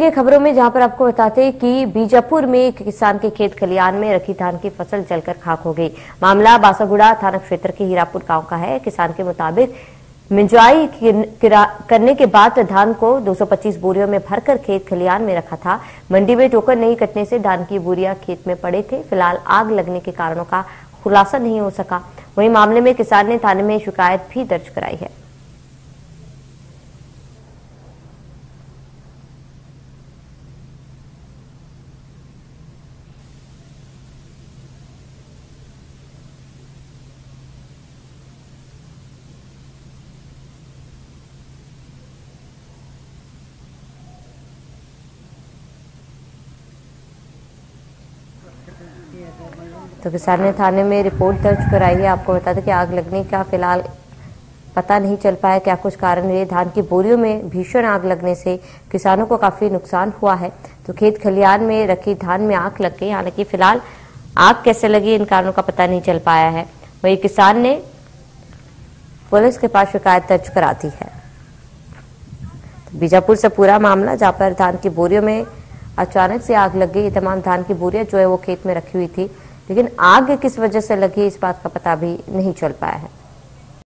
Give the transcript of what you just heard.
ये खबरों में जहाँ पर आपको बताते हैं कि बीजापुर में एक किसान के खेत खलियान में रखी धान की फ़सल जलकर खाक हो गई। मामला बासागुड़ा थाना क्षेत्र के हीरापुर गाँव का है। किसान के मुताबिक मिंजाई करने के बाद धान को 225 बोरियों में भरकर खेत खलियान में रखा था। मंडी में टोकर नहीं कटने से धान की बोरिया खेत में पड़े थे। फ़िलहाल आग लगने के कारणों का खुलासा नहीं हो सका। वहीं मामले में किसान ने थाने में शिकायत भी दर्ज कराई है। तो किसान ने थाने में रिपोर्ट दर्ज कराई है। आपको बता दें कि आग लगने का फ़िलहाल पता नहीं चल पाया। क्या कुछ कारण रहे? धान की बोरियों में भीषण आग लगने से किसानों को काफ़ी नुकसान हुआ है। तो खेत खलियान में रखी धान में आग लग गई। हालाँकि फ़िलहाल आग कैसे लगी, इन कारणों का पता नहीं चल पाया है। वही किसान ने पुलिस के पास शिकायत दर्ज करा दी है। तो बीजापुर से पूरा मामला, जहाँ पर धान की बोरियों में अचानक से आग लग गई तमाम धान की बोरियाँ जो है वो खेत में रखी हुई थी। लेकिन आग किस वजह से लगी, इस बात का पता भी नहीं चल पाया है।